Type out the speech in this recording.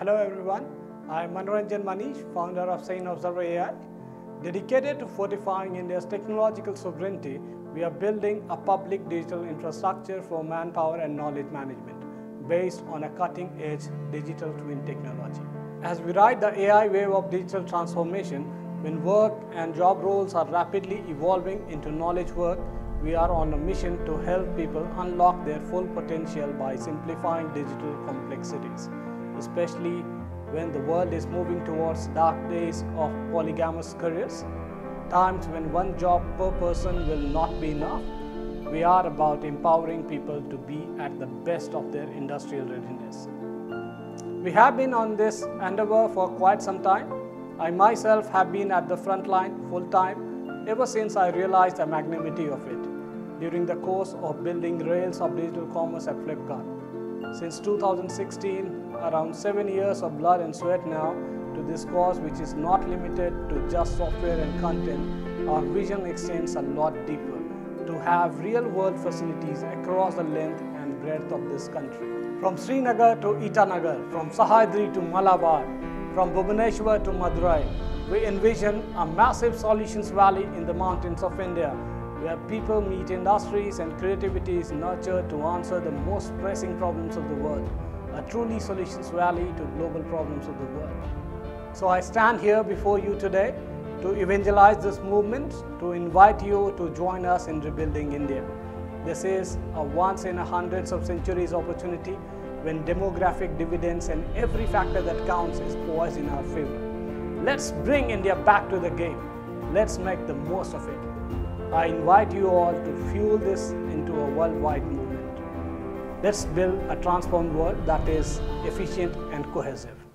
Hello everyone, I am Manoranjan Manish, founder of Sane Observer AI. Dedicated to fortifying India's technological sovereignty, we are building a public digital infrastructure for manpower and knowledge management based on a cutting-edge digital twin technology. As we ride the AI wave of digital transformation, when work and job roles are rapidly evolving into knowledge work, we are on a mission to help people unlock their full potential by simplifying digital complexities, especially when the world is moving towards dark days of polygamous careers, times when one job per person will not be enough. We are about empowering people to be at the best of their industrial readiness. We have been on this endeavor for quite some time. I myself have been at the front line full time ever since I realized the magnanimity of it during the course of building rails of digital commerce at Flipkart. Since 2016, around seven years of blood and sweat now to this cause, which is not limited to just software and content, our vision extends a lot deeper to have real world facilities across the length and breadth of this country. From Srinagar to Itanagar, from Sahyadri to Malabar, from Bhubaneswar to Madurai, we envision a massive solutions valley in the mountains of India where people meet industries and creativity is nurtured to answer the most pressing problems of the world, a truly solutions valley to global problems of the world. So I stand here before you today to evangelize this movement, to invite you to join us in rebuilding India. This is a once in a hundreds of centuries opportunity when demographic dividends and every factor that counts is poised in our favor. Let's bring India back to the game. Let's make the most of it. I invite you all to fuel this into a worldwide movement. Let's build a transformed world that is efficient and cohesive.